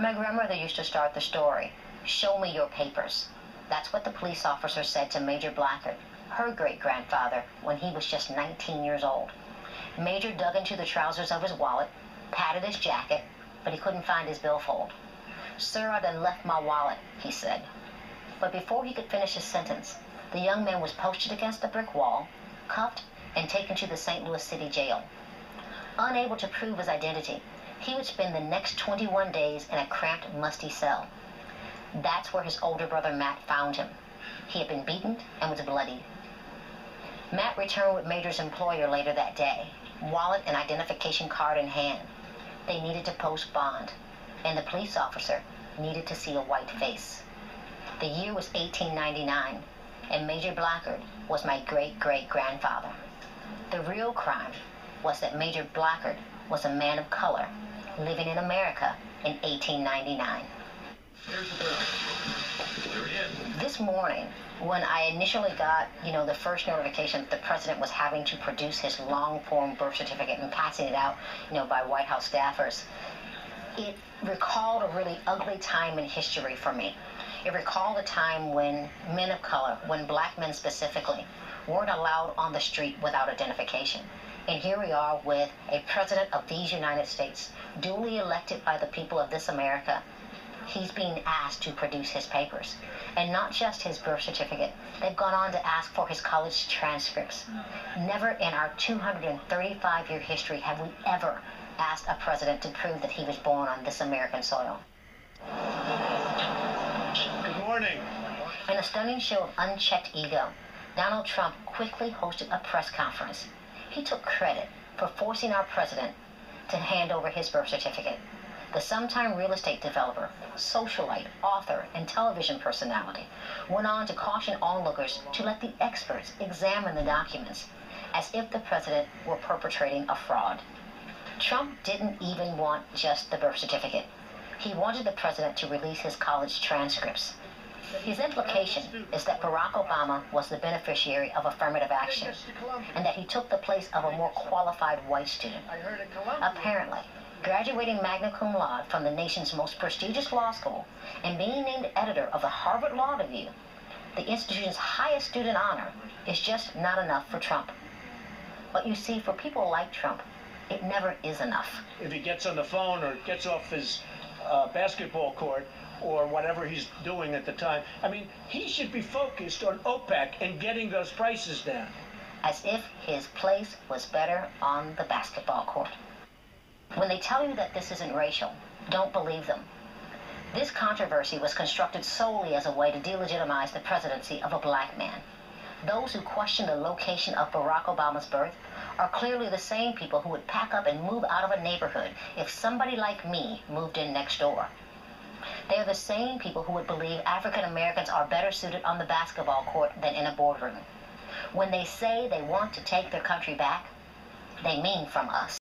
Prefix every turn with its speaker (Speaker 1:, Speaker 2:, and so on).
Speaker 1: My grandmother used to start the story, show me your papers. That's what the police officer said to Major Blackard, her great-grandfather, when he was just 19 years old. Major dug into the trousers of his wallet, patted his jacket, but he couldn't find his billfold. Sir, I done left my wallet, he said. But before he could finish his sentence, the young man was posted against a brick wall, cuffed, and taken to the St. Louis City Jail. Unable to prove his identity, he would spend the next 21 days in a cramped, musty cell. That's where his older brother Matt found him. He had been beaten and was bloodied. Matt returned with Major's employer later that day, wallet and identification card in hand. They needed to post bond, and the police officer needed to see a white face. The year was 1899, and Major Blackard was my great-great-grandfather. The real crime was that Major Blackard was a man of color living in America in 1899. This morning, when I initially got, you know, the first notification that the president was having to produce his long-form birth certificate and passing it out, you know, by White House staffers, it recalled a really ugly time in history for me. It recalled a time when men of color, when black men specifically, weren't allowed on the street without identification. And here we are with a president of these United States, duly elected by the people of this America. He's being asked to produce his papers. And not just his birth certificate. They've gone on to ask for his college transcripts. Never in our 235-year history have we ever asked a president to prove that he was born on this American soil.
Speaker 2: Good morning.
Speaker 1: In a stunning show of unchecked ego, Donald Trump quickly hosted a press conference he took credit for forcing our president to hand over his birth certificate. The sometime real estate developer, socialite, author, and television personality went on to caution onlookers to let the experts examine the documents as if the president were perpetrating a fraud. Trump didn't even want just the birth certificate. He wanted the president to release his college transcripts. His implication is that Barack Obama was the beneficiary of affirmative action and that he took the place of a more qualified white student. Apparently, graduating magna cum laude from the nation's most prestigious law school and being named editor of the Harvard Law Review, the institution's highest student honor, is just not enough for Trump. But you see, for people like Trump, it never is enough.
Speaker 2: If he gets on the phone or gets off his uh, basketball court or whatever he's doing at the time. I mean, he should be focused on OPEC and getting those prices down.
Speaker 1: As if his place was better on the basketball court. When they tell you that this isn't racial, don't believe them. This controversy was constructed solely as a way to delegitimize the presidency of a black man. Those who question the location of Barack Obama's birth are clearly the same people who would pack up and move out of a neighborhood if somebody like me moved in next door. They are the same people who would believe African Americans are better suited on the basketball court than in a boardroom. When they say they want to take their country back, they mean from us.